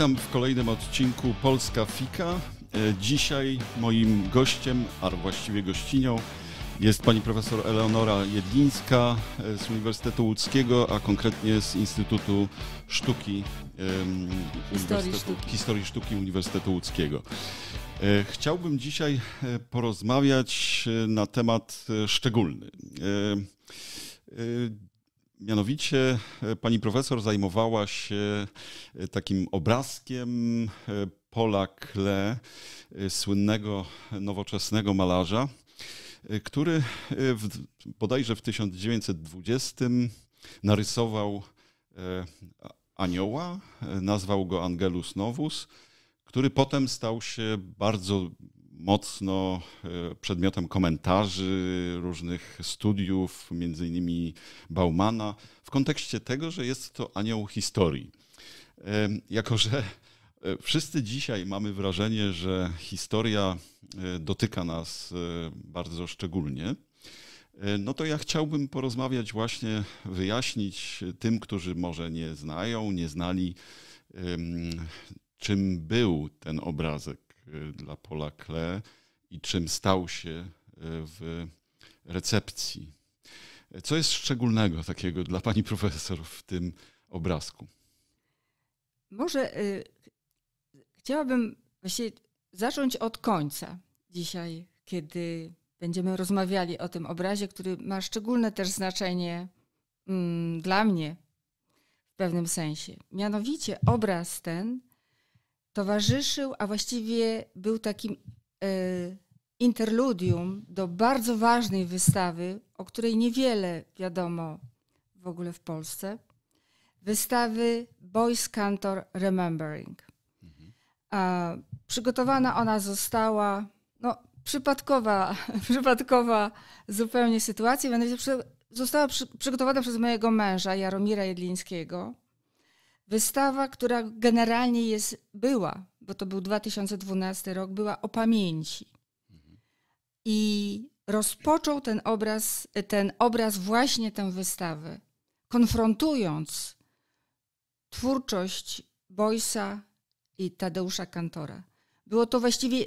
Witam w kolejnym odcinku Polska Fika. E, Dzisiaj moim gościem, a właściwie gościnią, jest pani profesor Eleonora Jedlińska e, z Uniwersytetu Łódzkiego, a konkretnie z Instytutu Sztuki Historii Sztuki. Historii Sztuki Uniwersytetu Łódzkiego. E, Chciałbym dzisiaj porozmawiać na temat szczególny. Mianowicie e, pani profesor zajmowała się e, takim obrazkiem e, Paula Klee, e, słynnego nowoczesnego malarza, który w, bodajże w 1920 narysował anioła, nazwał go Angelus Novus, który potem stał się bardzo mocno e, przedmiotem komentarzy, różnych studiów, między innymi Baumana, w kontekście tego, że jest to anioł historii. Jako, że e, wszyscy dzisiaj mamy wrażenie, że historia e, dotyka nas bardzo szczególnie, no to ja chciałbym porozmawiać właśnie, wyjaśnić tym, którzy może nie znają, nie znali, czym był ten obrazek dla Paula Klee i czym stał się e, w recepcji. Co jest szczególnego takiego dla pani profesor w tym obrazku? Może y, chciałabym właśnie zacząć od końca dzisiaj, kiedy będziemy rozmawiali o tym obrazie, który ma szczególne też znaczenie mm, dla mnie w pewnym sensie. Mianowicie obraz ten towarzyszył, a właściwie był takim y, interludium do bardzo ważnej wystawy, o której niewiele wiadomo w ogóle w Polsce wystawy Boys Cantor Remembering. A przygotowana ona została, no, przypadkowa, przypadkowa zupełnie sytuacja, mianowicie została przy, przygotowana przez mojego męża, Jaromira Jedlińskiego. Wystawa, która generalnie jest, była, bo to był 2012 rok, była o pamięci. I rozpoczął ten obraz, ten obraz właśnie tę wystawę, konfrontując twórczość Boysa i Tadeusza Kantora. Było to właściwie,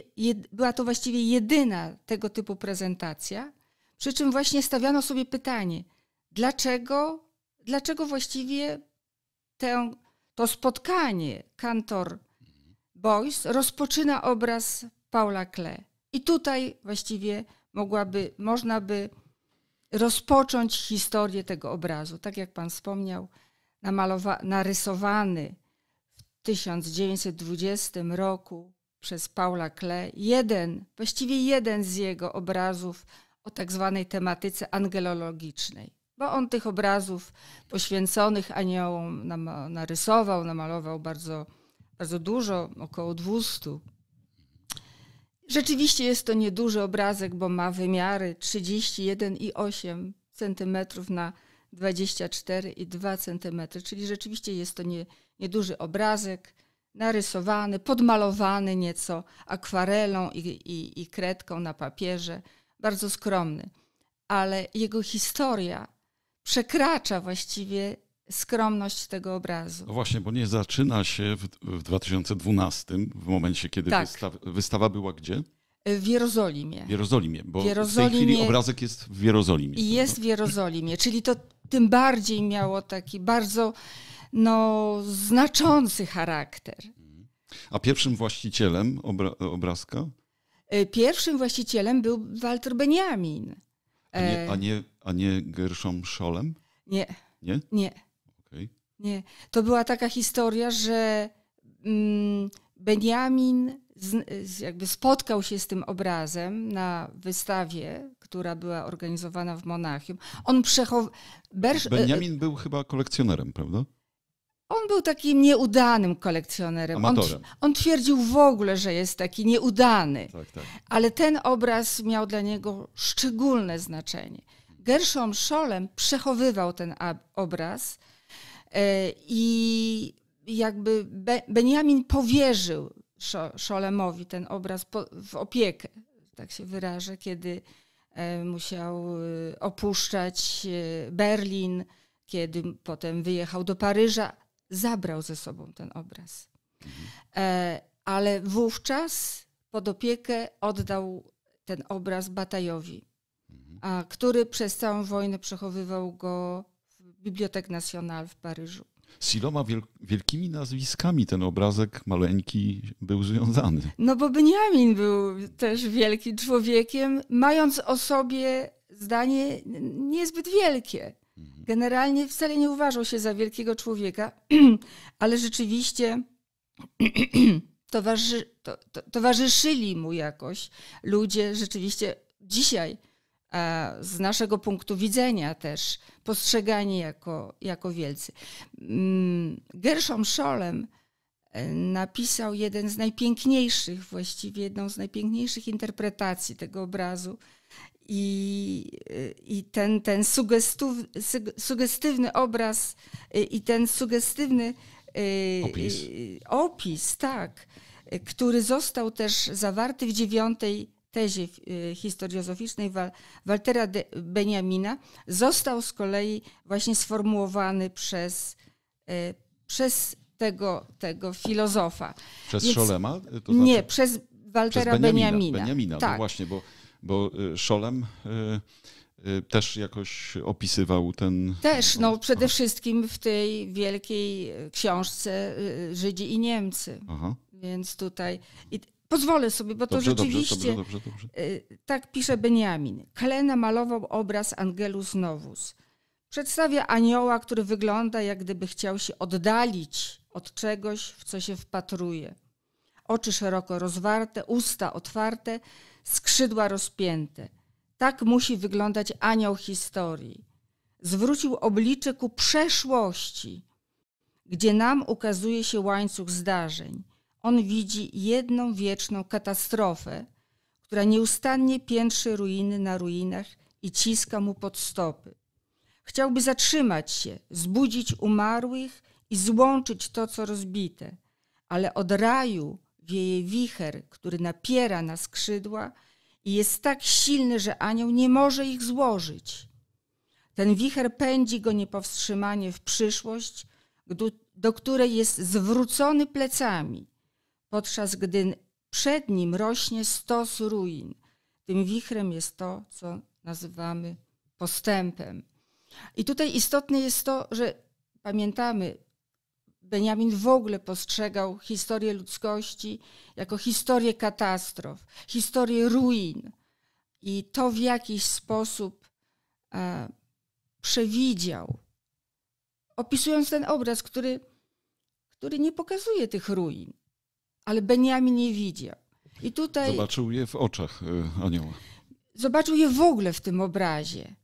była to właściwie jedyna tego typu prezentacja, przy czym właśnie stawiano sobie pytanie, dlaczego, dlaczego właściwie tę, to spotkanie Kantor-Boys rozpoczyna obraz Paula Klee. I tutaj właściwie mogłaby, można by rozpocząć historię tego obrazu. Tak jak pan wspomniał, namalowa- narysowany w 1920 roku przez Paula Klee, jeden, właściwie jeden z jego obrazów o tak zwanej tematyce angelologicznej. Bo on tych obrazów poświęconych aniołom nam- narysował, namalował bardzo, bardzo dużo, około 200. Rzeczywiście jest to nieduży obrazek, bo ma wymiary 31,8 cm na 24,2 cm, czyli rzeczywiście jest to nie, nieduży obrazek, narysowany, podmalowany nieco akwarelą i, i, i kredką na papierze, bardzo skromny. Ale jego historia przekracza właściwie skromność tego obrazu. No właśnie, bo nie zaczyna się w, w 2012, w momencie, kiedy Tak. wystawa, wystawa była gdzie? W Jerozolimie. W Jerozolimie, bo W w tej Jerozolimie- chwili obrazek jest w Jerozolimie. I jest w Jerozolimie, czyli to tym bardziej miało taki bardzo no, znaczący charakter. A pierwszym właścicielem obra, obrazka? Y, Pierwszym właścicielem był Walter Benjamin. A nie, E, a nie, a nie Gershom Scholem? nie, Nie? nie, Okej. nie. To była taka historia, że mm, Benjamin jakby spotkał się z tym obrazem na wystawie, która była organizowana w Monachium. On przechował. Benjamin był chyba kolekcjonerem, prawda? On był takim nieudanym kolekcjonerem. On, on twierdził w ogóle, że jest taki nieudany, Tak, tak. ale ten obraz miał dla niego szczególne znaczenie. Gershom Scholem przechowywał ten obraz e, i jakby Be- Benjamin powierzył Szo- Scholemowi ten obraz w opiekę, tak się wyrażę, kiedy e, musiał e, opuszczać Berlin, kiedy potem wyjechał do Paryża, zabrał ze sobą ten obraz. Ale wówczas pod opiekę oddał ten obraz Batajowi, a, który przez całą wojnę przechowywał go w Bibliothèque Nationale w Paryżu. Z iloma wiel wielkimi nazwiskami ten obrazek maleńki był związany. No bo Benjamin był też wielkim człowiekiem, mając o sobie zdanie niezbyt wielkie. Generalnie wcale nie uważał się za wielkiego człowieka, ale rzeczywiście to, to, towarzyszyli mu jakoś ludzie rzeczywiście dzisiaj z naszego punktu widzenia też postrzegani jako, jako wielcy. Mm, Gershom Scholem e, napisał jeden z najpiękniejszych, właściwie jedną z najpiękniejszych interpretacji tego obrazu. I, i ten, ten sugestywny obraz e, i ten sugestywny e, opis. opis, tak, który został też zawarty w dziewiątej tezie y, historiozoficznej Waltera Benjamina został z kolei właśnie sformułowany przez, y, przez tego, tego filozofa. Przez Więc, Szolema? To nie, znaczy, przez Waltera przez Benjamina no tak. no właśnie, bo, bo y, Szolem też jakoś opisywał ten. Też, no przede wszystkim w tej wielkiej książce Żydzi i Niemcy. Aha. Więc tutaj. I Pozwolę sobie, bo to dobrze, rzeczywiście. Dobrze, dobrze, y, tak pisze Benjamin. Klena malował obraz Angelus Novus. Przedstawia anioła, który wygląda, jak gdyby chciał się oddalić od czegoś, w co się wpatruje. Oczy szeroko rozwarte, usta otwarte, skrzydła rozpięte. Tak musi wyglądać anioł historii. Zwrócił oblicze ku przeszłości, gdzie nam ukazuje się łańcuch zdarzeń on widzi jedną wieczną katastrofę, która nieustannie piętrzy ruiny na ruinach i ciska mu pod stopy. Chciałby zatrzymać się, zbudzić umarłych i złączyć to, co rozbite, ale od raju wieje wicher, który napiera na skrzydła i jest tak silny, że anioł nie może ich złożyć. Ten wicher pędzi go niepowstrzymanie w przyszłość, do której jest zwrócony plecami podczas gdy przed nim rośnie stos ruin. Tym wichrem jest to, co nazywamy postępem. I tutaj istotne jest to, że pamiętamy, Benjamin w ogóle postrzegał historię ludzkości jako historię katastrof, historię ruin. I to w jakiś sposób e, przewidział, opisując ten obraz, który, który nie pokazuje tych ruin ale Benjamin nie widział. I tutaj zobaczył je w oczach e, anioła. Zobaczył je w ogóle w tym obrazie.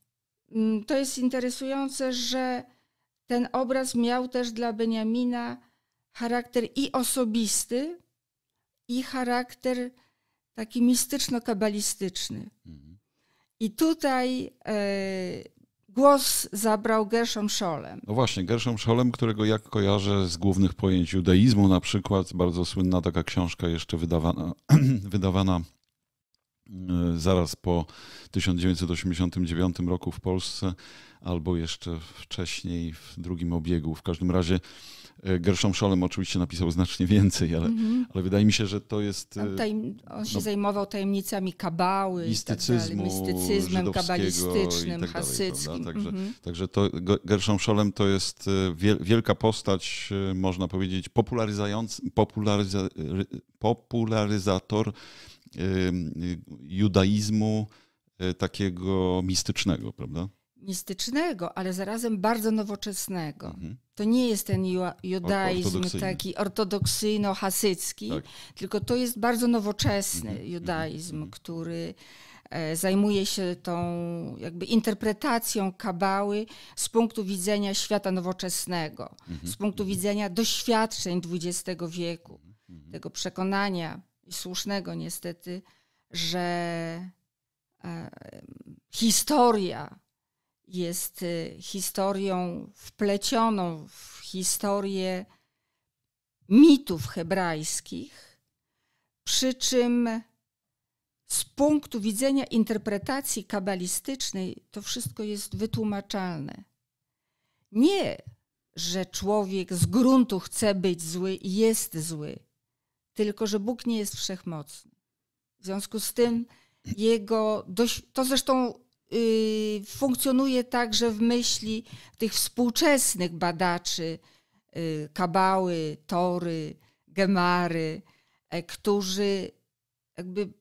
Mm, to jest interesujące, że ten obraz miał też dla Beniamina charakter i osobisty, i charakter taki mistyczno-kabalistyczny. Mhm. I tutaj e, głos zabrał Gershom Scholem. No właśnie, Gershom Scholem, którego jak kojarzę z głównych pojęć judaizmu na przykład, bardzo słynna taka książka jeszcze wydawana, wydawana zaraz po 1989 roku w Polsce, albo jeszcze wcześniej w drugim obiegu. W każdym razie E, Gershom Scholem oczywiście napisał znacznie więcej, ale, mm -hmm. ale wydaje mi się, że to jest... On, tajem, on się no, zajmował tajemnicami kabały, mistycyzmu, tak dalej, mistycyzmem kabalistycznym, tak hasyckim. Także, mm -hmm. także to, Gershom Scholem to jest e, wielka postać, e, można powiedzieć, popularyza, popularyzator judaizmu takiego mistycznego, prawda? mistycznego, ale zarazem bardzo nowoczesnego. Mhm. To nie jest ten judaizm taki ortodoksyjno-hasycki, tak. tylko to jest bardzo nowoczesny mhm. judaizm, mhm. który e, zajmuje się tą jakby interpretacją kabały z punktu widzenia świata nowoczesnego, mhm. z punktu mhm. widzenia doświadczeń XX wieku, mhm. tego przekonania i słusznego niestety, że e, historia jest y, historią wplecioną w historię mitów hebrajskich, przy czym z punktu widzenia interpretacji kabalistycznej to wszystko jest wytłumaczalne. Nie że człowiek z gruntu chce być zły i jest zły, tylko że Bóg nie jest wszechmocny. W związku z tym jego, to zresztą yy, funkcjonuje także w myśli tych współczesnych badaczy yy, kabały, tory, gemary, yy, którzy jakby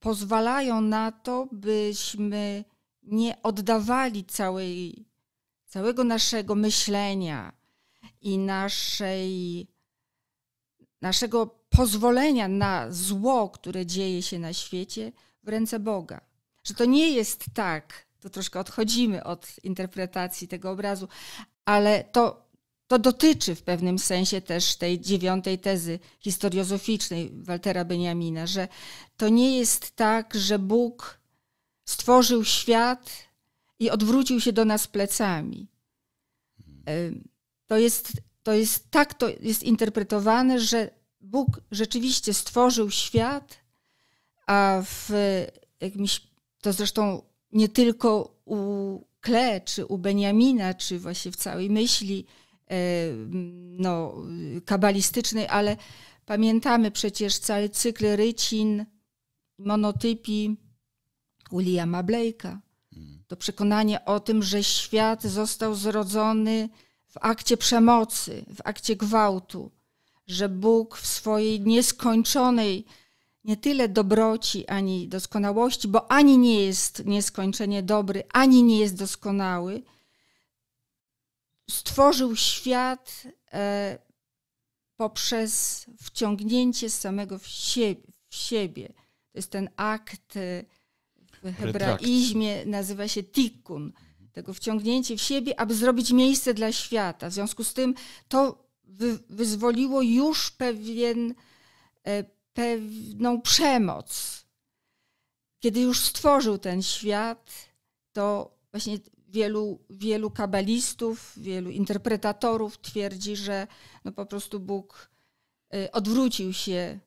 pozwalają na to, byśmy nie oddawali całej, całego naszego myślenia i naszej, naszego pozwolenia na zło, które dzieje się na świecie, w ręce Boga. Że to nie jest tak, to troszkę odchodzimy od interpretacji tego obrazu, ale to, to dotyczy w pewnym sensie też tej dziewiątej tezy historiozoficznej Waltera Benjamina, że to nie jest tak, że Bóg stworzył świat i odwrócił się do nas plecami. To jest, to jest tak to jest interpretowane, że Bóg rzeczywiście stworzył świat, a w jakimś, to zresztą nie tylko u Kle, czy u Beniamina, czy właśnie w całej myśli e, no, kabalistycznej, ale pamiętamy przecież cały cykl rycin, monotypii Williama Blake'a. To przekonanie o tym, że świat został zrodzony w akcie przemocy, w akcie gwałtu, że Bóg w swojej nieskończonej nie tyle dobroci, ani doskonałości, bo ani nie jest nieskończenie dobry, ani nie jest doskonały, stworzył świat e, poprzez wciągnięcie samego w siebie, w siebie. To jest ten akt e, w hebraizmie, nazywa się tikkun. Tego wciągnięcie w siebie, aby zrobić miejsce dla świata. W związku z tym to wy, wyzwoliło już pewien e, pewną przemoc. Kiedy już stworzył ten świat, to właśnie wielu, wielu kabalistów, wielu interpretatorów twierdzi, że no po prostu Bóg y, odwrócił się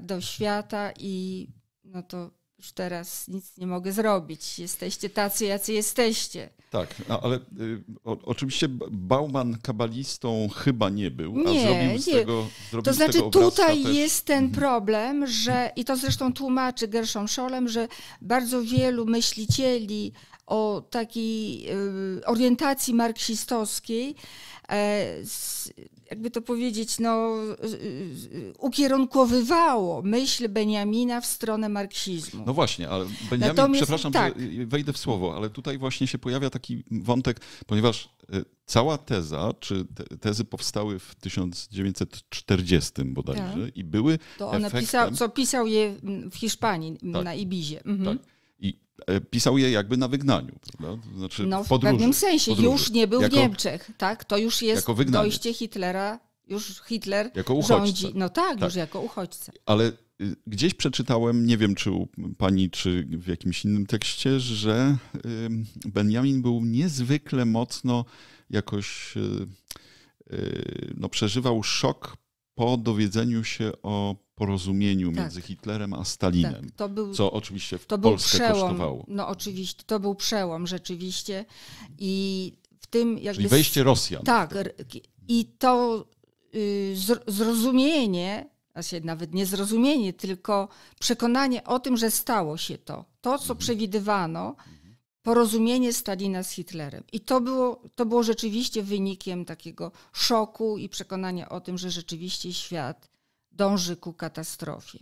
do świata i no to już teraz nic nie mogę zrobić. Jesteście tacy, jacy jesteście. Tak, no, ale y, o, oczywiście Bauman kabalistą chyba nie był, nie, zrobił z nie. tego zrobił To znaczy tutaj też... jest ten mhm. problem, że i to zresztą tłumaczy Gershon Scholem, że bardzo wielu myślicieli o takiej y, orientacji marksistowskiej e, jakby to powiedzieć, no, ukierunkowywało myśl Beniamina w stronę marksizmu. No właśnie, ale Beniamin, Natomiast, przepraszam, tak. że wejdę w słowo, ale tutaj właśnie się pojawia taki wątek, ponieważ e, cała teza, czy te, tezy powstały w 1940 bodajże tak. i były To one efektem... pisał, co pisał je w Hiszpanii, tak. na Ibizie. Mhm. Tak. I e, pisał je jakby na wygnaniu, prawda? Znaczy no, w, podróży, pewnym sensie. Podróży. Już nie był jako, w Niemczech, tak? To już jest dojście Hitlera. Już Hitler jako rządzi. No tak, tak, już jako uchodźca. Ale y, gdzieś przeczytałem, nie wiem czy u pani, czy w jakimś innym tekście, że Benjamin był niezwykle mocno jakoś y, y, no, przeżywał szok po dowiedzeniu się o porozumieniu tak. między Hitlerem a Stalinem, tak. był, co oczywiście w to Polskę przełom, kosztowało. No oczywiście, to był przełom rzeczywiście i w tym jakby... Czyli wejście Rosjan. Tak, i to y, zrozumienie, znaczy nawet nie zrozumienie, tylko przekonanie o tym, że stało się to. To, co mhm. przewidywano, porozumienie Stalina z Hitlerem. I to było, to było rzeczywiście wynikiem takiego szoku i przekonania o tym, że rzeczywiście świat dąży ku katastrofie.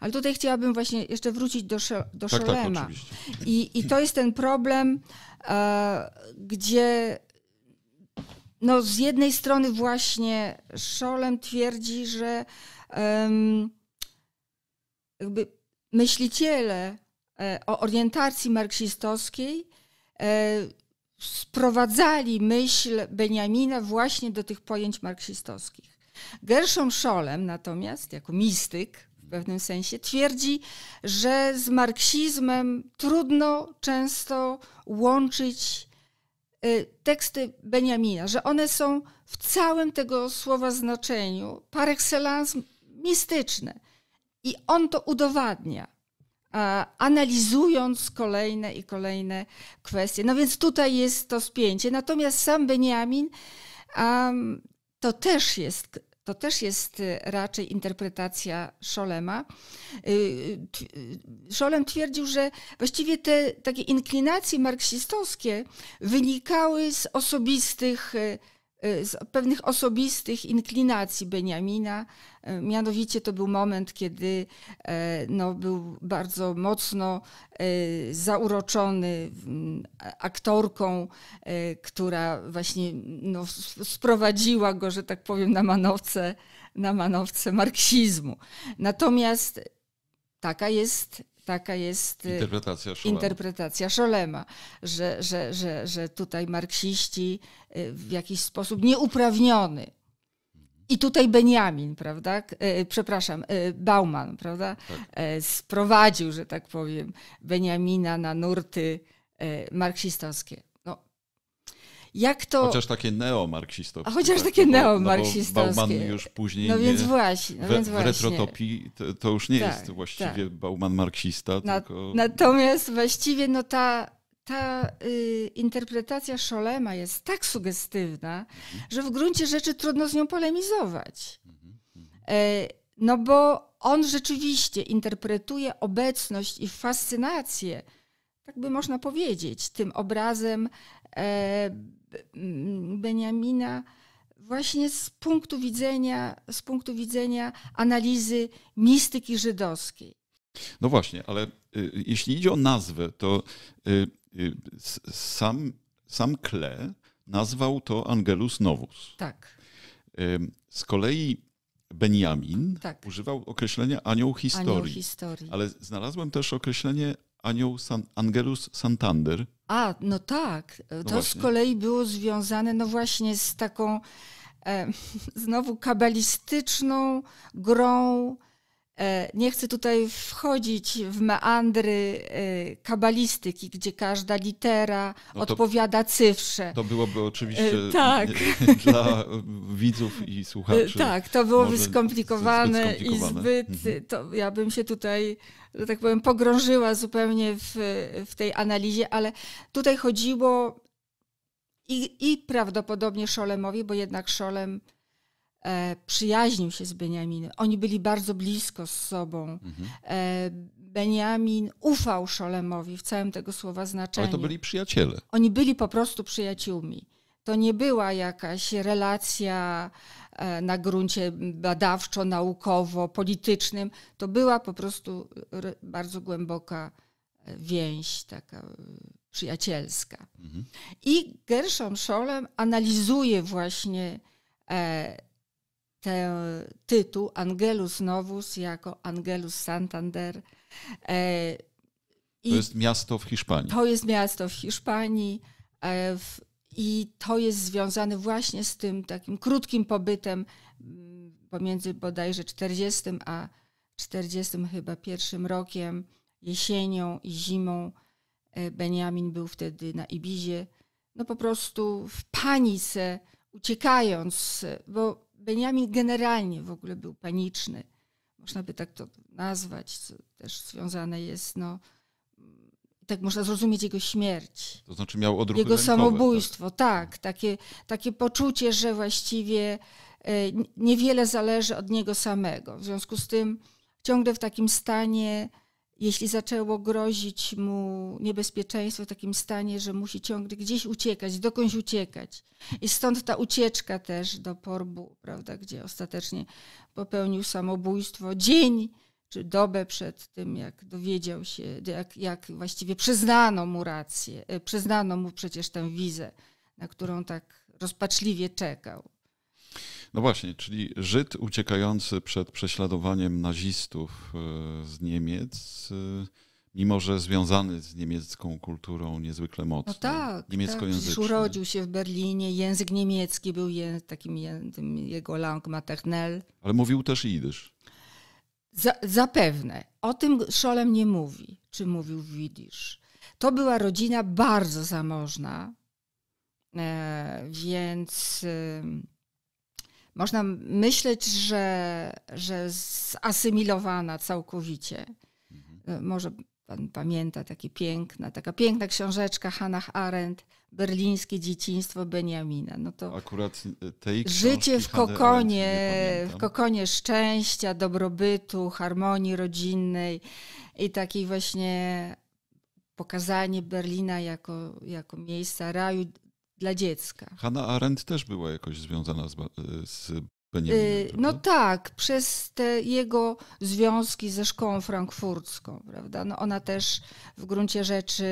Ale tutaj chciałabym właśnie jeszcze wrócić do, do tak, Szolema. Tak, I, I to jest ten problem, e, gdzie no, z jednej strony właśnie Szolem twierdzi, że um, jakby myśliciele E, o orientacji marksistowskiej e, sprowadzali myśl Beniamina właśnie do tych pojęć marksistowskich. Gershom Scholem natomiast, jako mistyk w pewnym sensie, twierdzi, że z marksizmem trudno często łączyć e, teksty Beniamina, że one są w całym tego słowa znaczeniu par excellence mistyczne. I on to udowadnia analizując kolejne i kolejne kwestie. No więc tutaj jest to spięcie. Natomiast sam Beniamin A to też jest to też jest raczej interpretacja Szolema. Szolem twierdził, że właściwie te takie inklinacje marksistowskie wynikały z osobistych Y, z pewnych osobistych inklinacji Beniamina. Y, mianowicie to był moment, kiedy e, no, był bardzo mocno zauroczony aktorką, e, która właśnie no, sprowadziła go, że tak powiem, na manowce, na manowce marksizmu. Natomiast taka jest taka jest y, interpretacja Szolema, interpretacja Szolema że, że, że, że tutaj marksiści y, w jakiś sposób nieuprawniony i tutaj Benjamin, prawda? Y, przepraszam, Bauman, prawda? Tak. Sprowadził, że tak powiem, Benjamina na nurty marksistowskie. Jak to... Chociaż takie neomarksistowskie. A chociaż tak, takie no neomarksistowskie. No Bauman już później no więc właśnie, no w, więc w retrotopii to, to, już nie tak, jest właściwie tak. Bauman marksista. Na, tylko... Natomiast właściwie no ta, ta y, interpretacja Szolema jest tak sugestywna, mhm. że w gruncie rzeczy trudno z nią polemizować. Mhm. E, no bo on rzeczywiście interpretuje obecność i fascynację, tak by można powiedzieć, tym obrazem e, Beniamina właśnie z punktu widzenia, z punktu widzenia analizy mistyki żydowskiej. No właśnie, ale y, jeśli idzie o nazwę, to y, y, sam, sam Kle nazwał to Angelus Novus. Tak. z kolei Benjamin tak. używał określenia anioł historii. Anioł historii. Ale znalazłem też określenie anioł San, Angelus Santander. A, no tak. No to właśnie. z kolei było związane no właśnie z taką e, znowu kabalistyczną grą E, nie chcę tutaj wchodzić w meandry e, kabalistyki, gdzie każda litera no odpowiada cyfrze. To byłoby oczywiście e, tak. dla widzów i słuchaczy. Tak, to byłoby skomplikowane, i zbyt. Mhm. To ja bym się tutaj, że tak powiem, pogrążyła zupełnie w, w tej analizie, ale tutaj chodziło i, i prawdopodobnie Szolemowi, bo jednak Szolem e, przyjaźnił się z Beniaminem. Oni byli bardzo blisko z sobą. Mhm. E, Beniamin ufał Szolemowi w całym tego słowa znaczeniu. Ale to byli przyjaciele. Oni byli po prostu przyjaciółmi. To nie była jakaś relacja e, na gruncie badawczo-naukowo-politycznym. To była po prostu bardzo głęboka e, więź, taka e, przyjacielska. Mhm. I Gershom Scholem analizuje właśnie ten tytuł Angelus Novus jako Angelus Santander. E, I to jest miasto w Hiszpanii. To jest miasto w Hiszpanii e, i to jest związane właśnie z tym takim krótkim pobytem mm, pomiędzy bodajże 40 a 40 chyba pierwszym rokiem, jesienią i zimą. E, Benjamin był wtedy na Ibizie, no po prostu w panice, uciekając, bo Benjamin generalnie w ogóle był paniczny. Można by tak to nazwać, co też związane jest, no, tak można zrozumieć jego śmierć. To znaczy miał odruchy Jego samobójstwo, tak? tak. takie, takie poczucie, że właściwie e, niewiele zależy od niego samego. W związku z tym ciągle w takim stanie jeśli zaczęło grozić mu niebezpieczeństwo w takim stanie, że musi ciągle gdzieś uciekać, dokądś uciekać. I stąd ta ucieczka też do Porbu, prawda, gdzie ostatecznie popełnił samobójstwo dzień czy dobę przed tym, jak dowiedział się, jak, jak właściwie przyznano mu rację, e, przyznano mu przecież tę wizę, na którą tak rozpaczliwie czekał. No właśnie, czyli Żyd uciekający przed prześladowaniem nazistów e, z Niemiec, e, mimo że związany z niemiecką kulturą niezwykle mocno. No tak, niemieckojęzyczny. Tak, urodził się w Berlinie, język niemiecki był je, takim tym jego langue maternelle. Ale mówił też jidysz. Za, zapewne. O tym Szolem nie mówi, czy mówił w jidysz. To była rodzina bardzo zamożna, e, więc... E, można myśleć, że, że zasymilowana całkowicie. Mhm. E, może pan pamięta, takie piękna, taka piękna książeczka Hannah Arendt, Berlińskie dzieciństwo Beniamina. No to Akurat tej Życie w kokonie, w kokonie szczęścia, dobrobytu, harmonii rodzinnej i takiej właśnie pokazanie Berlina jako, jako miejsca raju dla dziecka. Hanna Arendt też była jakoś związana z, z Benjaminem. Y, no tak, przez te jego związki ze szkołą frankfurcką, prawda? No ona też w gruncie rzeczy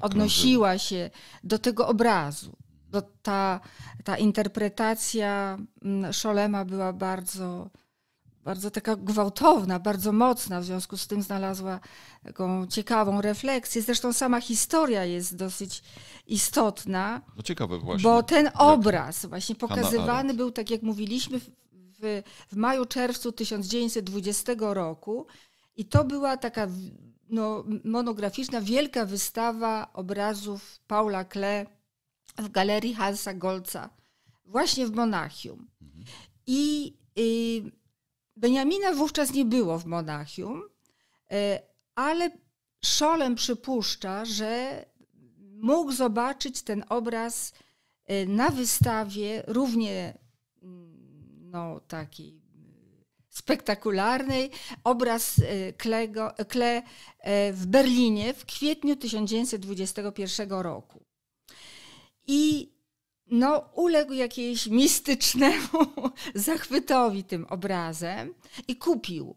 odnosiła się do tego obrazu. Do ta, ta interpretacja mm, Szolema była bardzo bardzo taka gwałtowna, bardzo mocna, w związku z tym znalazła taką ciekawą refleksję. Zresztą sama historia jest dosyć istotna. No ciekawe właśnie. Bo ten obraz właśnie pokazywany był, tak jak mówiliśmy, w, w maju, czerwcu 1920 roku i to była taka no, monograficzna, wielka wystawa obrazów Paula Klee w galerii Hansa Golca, właśnie w Monachium. Mhm. I, i Beniamina wówczas nie było w Monachium, e, ale Szolem przypuszcza, że mógł zobaczyć ten obraz e, na wystawie równie mm, no, takiej spektakularnej, obraz Klego, Kle e, w Berlinie w kwietniu 1921 roku. I no, uległ jakiemuś mistycznemu zachwytowi tym obrazem i kupił.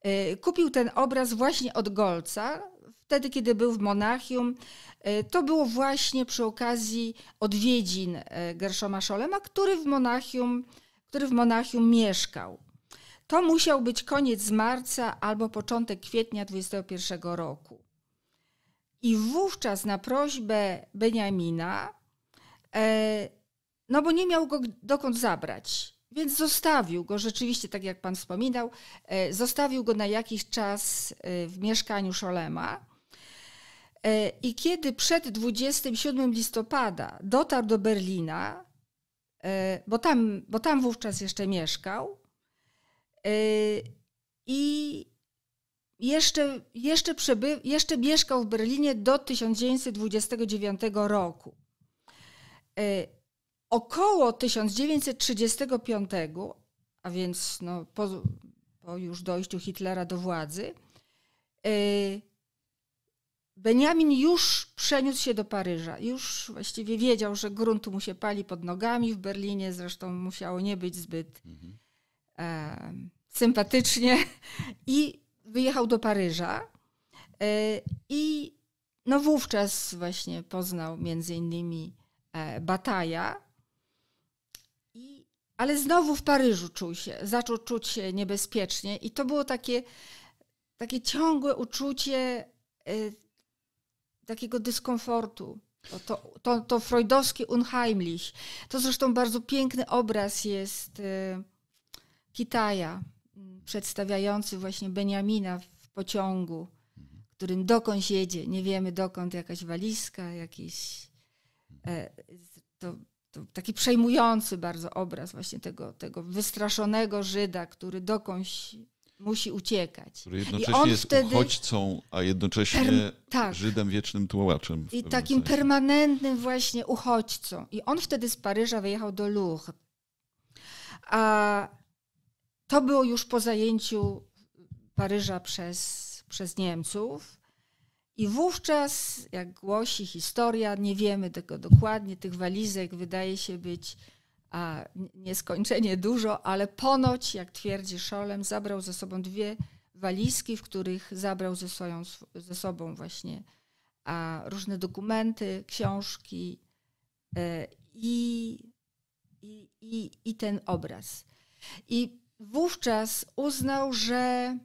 E, kupił ten obraz właśnie od Golca, wtedy, kiedy był w Monachium. E, to było właśnie przy okazji odwiedzin e, Gershoma Scholema, który w Monachium, który w Monachium mieszkał. To musiał być koniec marca albo początek kwietnia 21 roku. I wówczas na prośbę Beniamina no bo nie miał go dokąd zabrać. Więc zostawił go rzeczywiście, tak jak pan wspominał, e, zostawił go na jakiś czas e, w mieszkaniu Szolema. I kiedy przed 27 listopada dotarł do Berlina, bo tam, bo tam wówczas jeszcze mieszkał, i jeszcze, jeszcze, przeby, jeszcze mieszkał w Berlinie do 1929 roku. E, około 1935, a więc no, po, po już dojściu Hitlera do władzy, e, Benjamin już przeniósł się do Paryża. Już właściwie wiedział, że grunt mu się pali pod nogami w Berlinie. Zresztą musiało nie być zbyt mhm. e, sympatycznie. I wyjechał do Paryża. E, I no wówczas właśnie poznał między innymi Bataja. I, ale znowu w Paryżu czuł się, zaczął czuć się niebezpiecznie i to było takie, takie ciągłe uczucie y, takiego dyskomfortu. To, to, to, to freudowskie unheimlich. To zresztą bardzo piękny obraz jest y, Kitaja, przedstawiający właśnie Beniamina w pociągu, którym dokąd jedzie. Nie wiemy dokąd, jakaś walizka, jakiś E, to, to taki przejmujący bardzo obraz właśnie tego, tego wystraszonego Żyda, który dokądś musi uciekać. Który jednocześnie jest wtedy... uchodźcą, a jednocześnie tak. Żydem wiecznym tułaczem. I takim sensie. permanentnym właśnie uchodźcą. I on wtedy z Paryża wyjechał do Louvre. A to było już po zajęciu Paryża przez, przez Niemców. I wówczas, jak głosi historia, nie wiemy tego dokładnie, tych walizek wydaje się być a, nieskończenie dużo, ale ponoć, jak twierdzi Szolem, zabrał ze sobą dwie walizki, w których zabrał ze, swoją, ze sobą właśnie a, różne dokumenty, książki i, i, i, i ten obraz. I wówczas uznał, że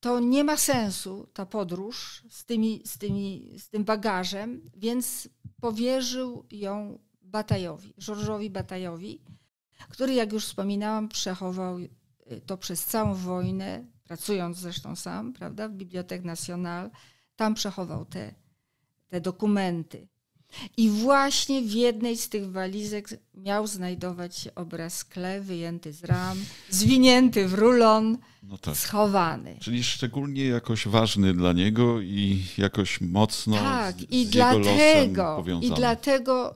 to nie ma sensu ta podróż z, tymi, z, tymi, z tym bagażem, więc powierzył ją Batajowi, Żorżowi Batajowi, który, jak już wspominałam, przechował y, to przez całą wojnę, pracując zresztą sam, prawda, w Bibliotek Nacional, tam przechował te, te dokumenty. I właśnie w jednej z tych walizek miał znajdować się obraz Kle, wyjęty z ram, zwinięty w rulon, no tak. schowany. Czyli szczególnie jakoś ważny dla niego i jakoś mocno tak, z, i z dlatego, powiązany. I dlatego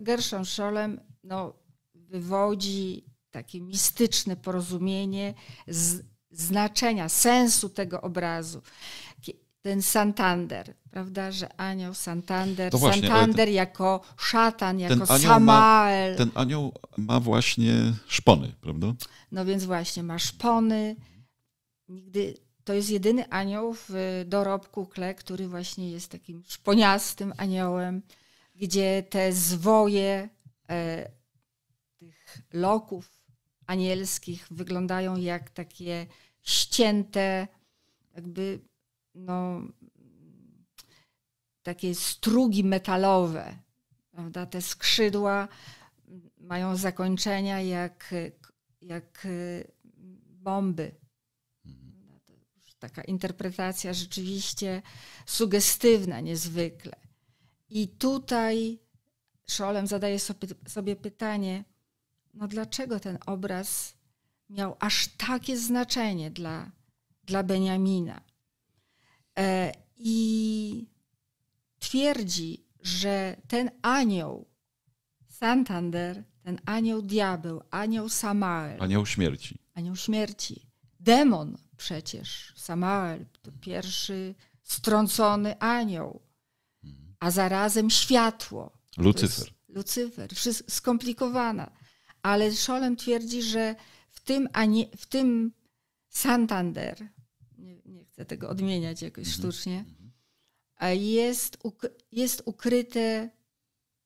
Gershon Scholem no, wywodzi takie mistyczne porozumienie z znaczenia, sensu tego obrazu ten Santander, prawda, że anioł Santander, no właśnie, Santander ten, jako szatan, jako ten Samael. Ma, ten anioł ma właśnie szpony, prawda? No więc właśnie, ma szpony. Nigdy, to jest jedyny anioł w dorobku Kle, który właśnie jest takim szponiastym aniołem, gdzie te zwoje e, tych loków anielskich wyglądają jak takie ścięte, jakby no, takie strugi metalowe. Prawda? Te skrzydła mają zakończenia jak, jak bomby. Taka interpretacja rzeczywiście sugestywna niezwykle. I tutaj Szolem zadaje sobie, sobie pytanie, no dlaczego ten obraz miał aż takie znaczenie dla, dla Beniamina? E, I twierdzi, że ten anioł Santander, ten anioł diabeł, anioł Samael. Anioł śmierci. Anioł śmierci. Demon przecież, Samael, to pierwszy strącony anioł, a zarazem światło. Lucyfer. Lucyfer, skomplikowana. Ale Szolem twierdzi, że w tym, w tym Santander, chcę tego odmieniać jakoś mhm. sztucznie, a jest, jest ukryte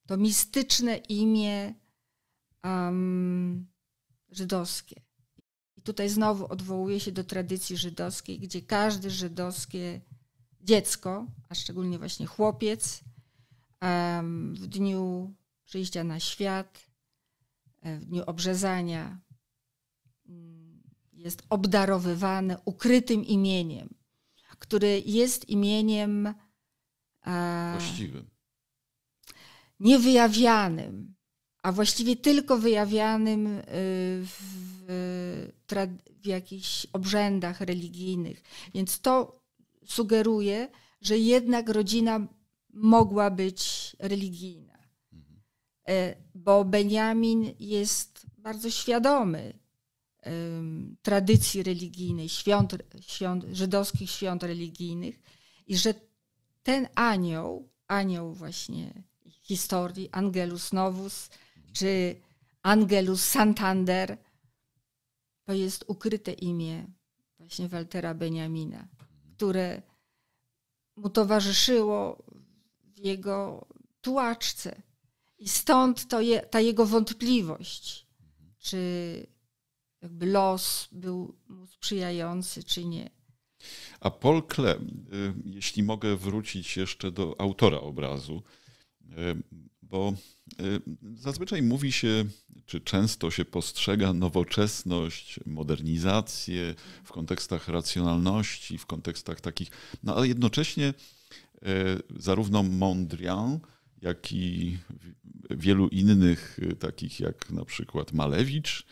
to mistyczne imię um, żydowskie. I tutaj znowu odwołuje się do tradycji żydowskiej, gdzie każde żydowskie dziecko, a szczególnie właśnie chłopiec, um, w dniu przyjścia na świat, e, w dniu obrzezania, mm, jest obdarowywany ukrytym imieniem który jest imieniem e, właściwym. Niewyjawianym, a właściwie tylko wyjawianym e, w, w jakichś obrzędach religijnych. Więc to sugeruje, że jednak rodzina mogła być religijna. Mhm. E, bo Benjamin jest bardzo świadomy tradycji religijnej, świąt, świąt, żydowskich świąt religijnych i że ten anioł, anioł właśnie historii, Angelus Novus, czy Angelus Santander, to jest ukryte imię właśnie Waltera Beniamina, które mu towarzyszyło w jego tułaczce. I stąd to je, ta jego wątpliwość, czy jakby los był mu sprzyjający, czy nie. A Paul Klee, y, jeśli mogę wrócić jeszcze do autora obrazu, y, bo y, zazwyczaj mówi się, czy często się postrzega nowoczesność, modernizację w kontekstach racjonalności, w kontekstach takich, no ale jednocześnie zarówno Mondrian, jak i wielu innych, takich jak na przykład Malewicz,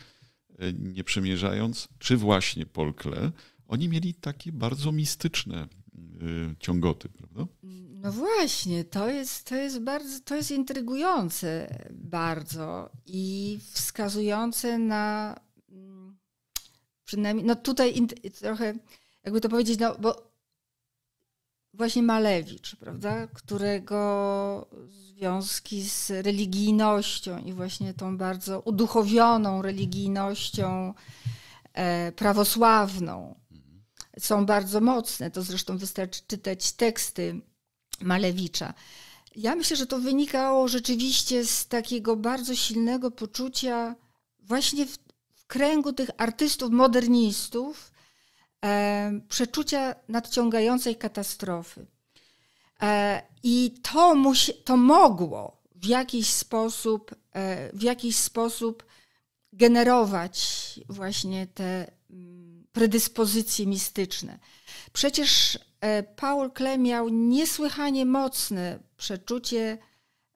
nie przemierzając, czy właśnie Polkle, oni mieli takie bardzo mistyczne e, ciągoty, prawda? No właśnie, to jest, to jest bardzo, to jest intrygujące bardzo i wskazujące na mm, przynajmniej, no tutaj trochę, jakby to powiedzieć, no bo właśnie Malewicz, prawda, którego związki z religijnością i właśnie tą bardzo uduchowioną religijnością e, prawosławną są bardzo mocne. To zresztą wystarczy czytać teksty Malewicza. Ja myślę, że to wynikało rzeczywiście z takiego bardzo silnego poczucia właśnie w, w kręgu tych artystów modernistów, przeczucia nadciągającej katastrofy. E, I to, musi, to mogło w jakiś sposób, e, w jakiś sposób generować właśnie te mm, predyspozycje mistyczne. Przecież e, Paul Klee miał niesłychanie mocne przeczucie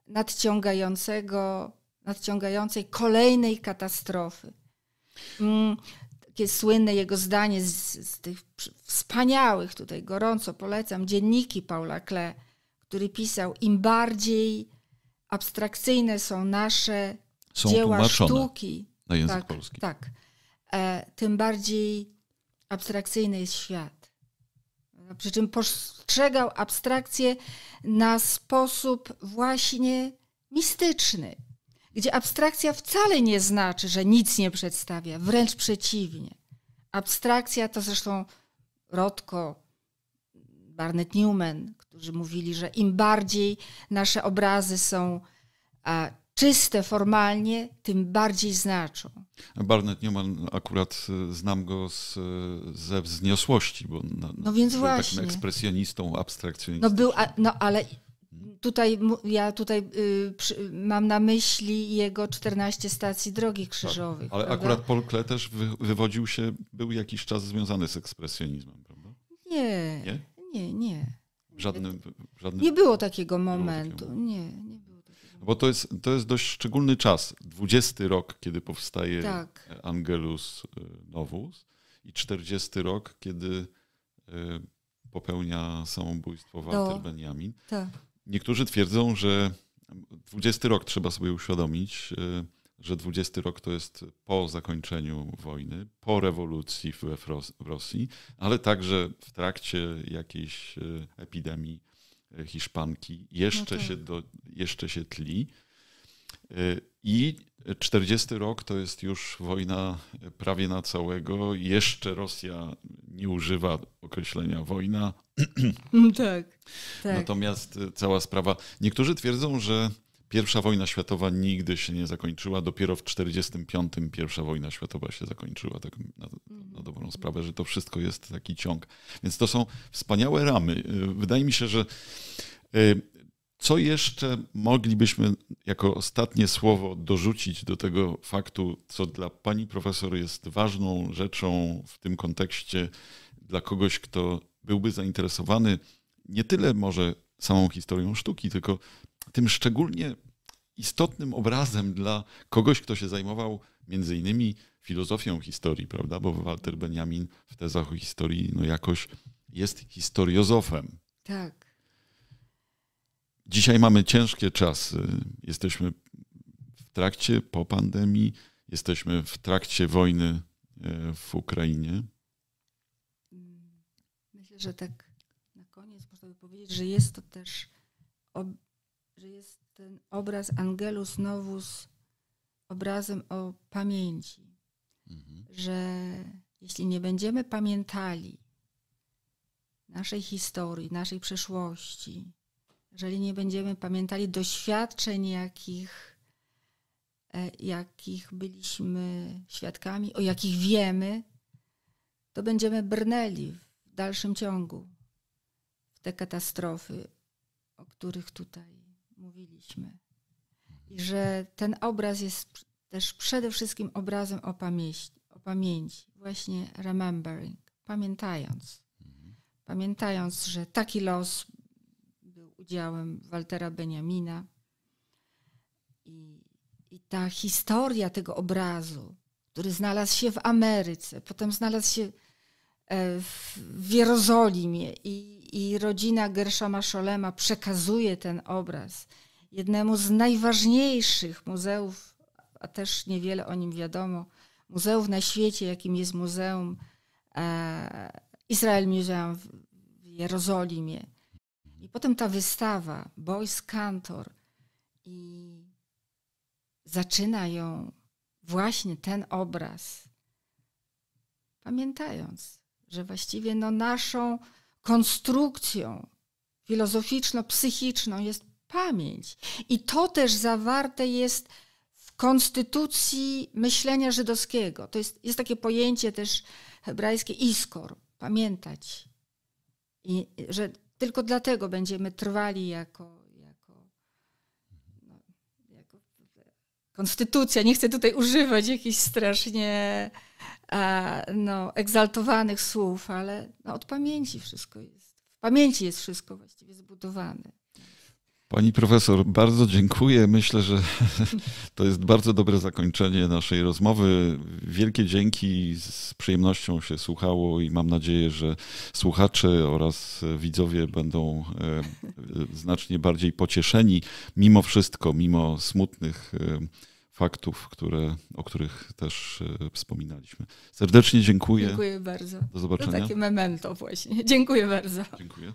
nadciągającego, nadciągającej kolejnej katastrofy. Takie słynne jego zdanie z, z tych wspaniałych, tutaj gorąco polecam, dzienniki Paula Kle, który pisał, im bardziej abstrakcyjne są nasze są dzieła sztuki, na język tak, polski. Tak, e, tym bardziej abstrakcyjny jest świat. Przy czym postrzegał abstrakcję na sposób właśnie mistyczny, gdzie abstrakcja wcale nie znaczy, że nic nie przedstawia, wręcz przeciwnie. Abstrakcja to zresztą Rotko, Barnett Newman, którzy mówili, że im bardziej nasze obrazy są a, czyste formalnie, tym bardziej znaczą. Barnett Newman, akurat y, znam go z, ze wzniosłości, bo na, no więc właśnie. takim ekspresjonistą, abstrakcjonistą. No był, no ale tutaj ja tutaj y, przy, mam na myśli jego 14 stacji drogi krzyżowych. Tak, ale prawda? akurat Paul Klee też wy, wywodził się, był jakiś czas związany z ekspresjonizmem, prawda? Nie. Nie? Nie, nie. Żadnym, żadnym... Nie było takiego momentu. Było nie, nie było takiego. Bo to jest, to jest dość szczególny czas. 20 rok, kiedy powstaje tak. Angelus y, Novus i 40 rok, kiedy y, popełnia samobójstwo Walter Benjamin. Tak. Niektórzy twierdzą, że 20 rok trzeba sobie uświadomić, y, że 20 rok to jest po zakończeniu wojny, po rewolucji w Rosji, ale także w trakcie jakiejś y, epidemii y, hiszpanki jeszcze, no tak. się, do, jeszcze się tli. I 40 rok to jest już wojna prawie na całego. Jeszcze Rosja nie używa określenia wojna. Tak, tak. Natomiast cała sprawa. Niektórzy twierdzą, że pierwsza wojna światowa nigdy się nie zakończyła. Dopiero w 1945 pierwsza wojna światowa się zakończyła. Tak na, na dobrą sprawę, że to wszystko jest taki ciąg. Więc to są wspaniałe ramy. Wydaje mi się, że y, co jeszcze moglibyśmy jako ostatnie słowo dorzucić do tego faktu, co dla pani profesor jest ważną rzeczą w tym kontekście, dla kogoś, kto byłby zainteresowany nie tyle może samą historią sztuki, tylko tym szczególnie istotnym obrazem dla kogoś, kto się zajmował między innymi filozofią historii, prawda? Bo Walter Benjamin w tezach o historii no jakoś jest historiozofem. Tak. Dzisiaj mamy ciężkie czasy. Jesteśmy w trakcie, po pandemii, jesteśmy w trakcie wojny e, w Ukrainie. Myślę, że tak na koniec można by powiedzieć, że jest to też, że jest ten obraz Angelus Novus obrazem o pamięci. Mhm. Że jeśli nie będziemy pamiętali naszej historii, naszej przeszłości, jeżeli nie będziemy pamiętali doświadczeń, jakich, e, jakich byliśmy świadkami, o jakich wiemy, to będziemy brnęli w dalszym ciągu w te katastrofy, o których tutaj mówiliśmy. I że ten obraz jest też przede wszystkim obrazem o pamięci, o pamięci właśnie remembering, pamiętając. Mhm. Pamiętając, że taki los udziałem Waltera Beniamina. I, I ta historia tego obrazu, który znalazł się w Ameryce, potem znalazł się e, w Jerozolimie i, i rodzina Gershoma Scholema przekazuje ten obraz jednemu z najważniejszych muzeów, a też niewiele o nim wiadomo, muzeów na świecie, jakim jest Muzeum e, Israel Museum w Jerozolimie. Potem ta wystawa, Boys Cantor, i zaczyna ją właśnie ten obraz, pamiętając, że właściwie no naszą konstrukcją filozoficzno-psychiczną jest pamięć. I to też zawarte jest w konstytucji myślenia żydowskiego. To jest, jest takie pojęcie też hebrajskie iskor, pamiętać. I że tylko dlatego będziemy trwali jako, jako, no, jako konstytucja. Nie chcę tutaj używać jakichś strasznie a, no, egzaltowanych słów, ale no, od pamięci wszystko jest. W pamięci jest wszystko właściwie zbudowane. Pani profesor, bardzo dziękuję. Myślę, że to jest bardzo dobre zakończenie naszej rozmowy. Wielkie dzięki, z przyjemnością się słuchało i mam nadzieję, że słuchacze oraz widzowie będą e, znacznie bardziej pocieszeni, mimo wszystko, mimo smutnych e, faktów, które, o których też e, wspominaliśmy. Serdecznie dziękuję. Dziękuję bardzo. Do zobaczenia. To takie memento właśnie. Dziękuję bardzo. Dziękuję.